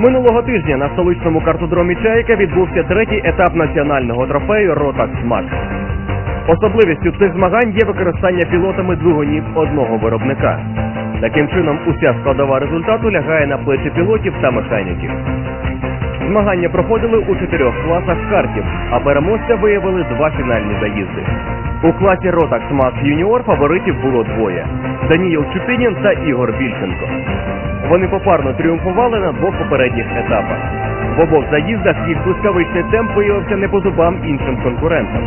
Минулого тижня на столичному картодромі Чайка відбувся третій етап національного трофею Ротакс Макс. Особливістю цих змагань є використання пілотами двигунів одного виробника. Таким чином, уся складова результату лягає на плечі пілотів та механіків. Змагання проходили у чотирьох класах картів, а переможця виявили два фінальні заїзди. У класі Rotax Max Junior фаворитів було двоє: Даніїл Чупінін та Ігор Більченко. Вони попарно тріумфували на двох попередніх етапах. В обох заїздах їх блискавичний темп виявився не по зубам іншим конкурентам.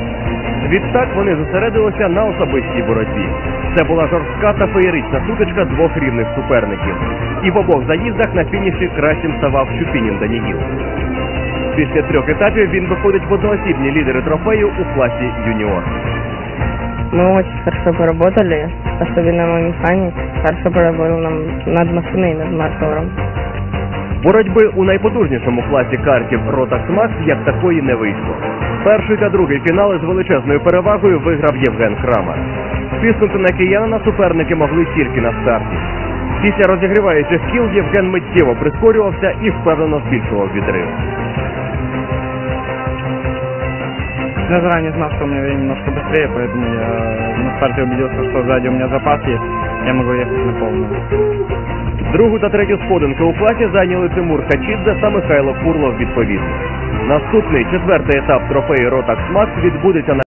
Відтак вони зосередилися на особистій боротьбі. Це була жорстка та феєрична сутичка двох рівних суперників. І в обох заїздах на фініші кращим ставав Чупінін Даніїл. Після трьох етапів він виходить в одноосібні лідери трофею у класі юніор. Мы очень хорошо поработали, особенно мой механик. Хорошо поработал нам над машиной и над мотором. Боротьби у найпотужнішому класі картів Max як такої не вийшло. Перший та другий фінали з величезною перевагою виграв Євген Крамер. Тиснути на киянина суперники могли тільки на старті. Після розігріваючих кіл Євген миттєво прискорювався і впевнено збільшував відрив. Я заранее знал, что у меня время немножко быстрее, поэтому я на старте убедился, что сзади у меня запас есть, я могу ехать на полную. Другу та третю сходинки у класі зайняли Тимур Хачідзе та Михайло Курлов відповідно. Наступний четвертий етап трофею Rotax Max відбудеться на